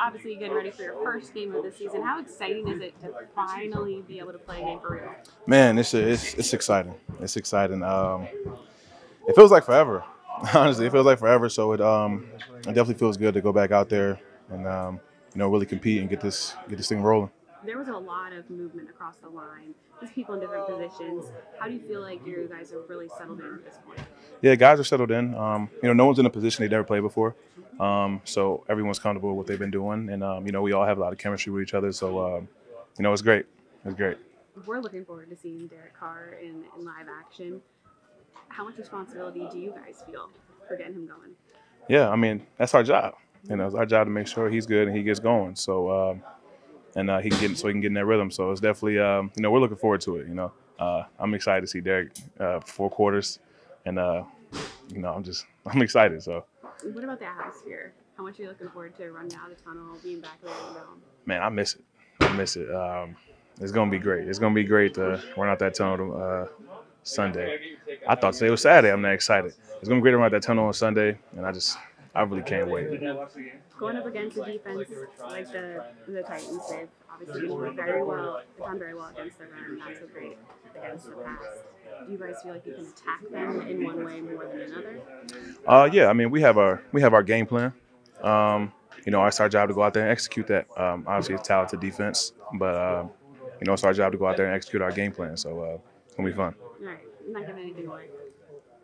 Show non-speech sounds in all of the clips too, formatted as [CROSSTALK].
obviously getting ready for your first game of the season. How exciting is it to finally be able to play a game for real? Man, it's it's it's exciting. It's exciting. Um, it feels like forever. [LAUGHS] Honestly, it feels like forever. So it um, it definitely feels good to go back out there and um, you know really compete and get this get this thing rolling. There was a lot of movement across the line. There's people in different positions. How do you feel like you guys are really settled in at this point? Yeah, guys are settled in. Um, you know, no one's in a position they've never played before. Um, so everyone's comfortable with what they've been doing, and um, you know, we all have a lot of chemistry with each other. So um, you know, it's great. It's great. We're looking forward to seeing Derek Carr in, in live action. How much responsibility do you guys feel for getting him going? Yeah, I mean, that's our job. You know, it's our job to make sure he's good and he gets going. So, um, and uh, he can get so he can get in that rhythm. So it's definitely, um, you know, we're looking forward to it. You know, uh, I'm excited to see Derek uh, four quarters, and uh, you know, I'm just [LAUGHS] I'm excited. So. What about the atmosphere? How much are you looking forward to running out of the tunnel, being back in the dome? Man, I miss it. I miss it. Um, it's gonna be great. It's gonna be great to run out that tunnel uh, Sunday. I thought today was Saturday. I'm not excited. It's gonna be great to run out that tunnel on Sunday, and I just I really can't wait. Going up against a defense like the the Titans, they've obviously done very well, done very well against the run, not so great against the pass. Do you guys feel like you can attack them in one way more than another? Uh, yeah, I mean we have our we have our game plan. Um, you know, it's our job to go out there and execute that. Um, obviously, it's talented defense, but uh, you know, it's our job to go out there and execute our game plan. So uh, it's gonna be fun. All right, I'm not giving anything away.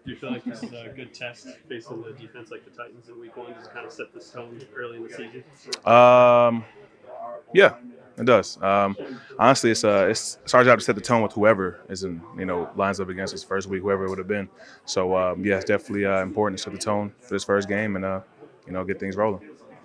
Do you feel like this is a good test based on the defense like the Titans in Week One, just kind of set the tone early in the season? Um, yeah, it does. Um, honestly, it's uh, it's, it's our job to set the tone with whoever is in, you know, lines up against us first week, whoever it would have been. So um, yeah, it's definitely uh, important to set the tone for this first game and uh, you know, get things rolling.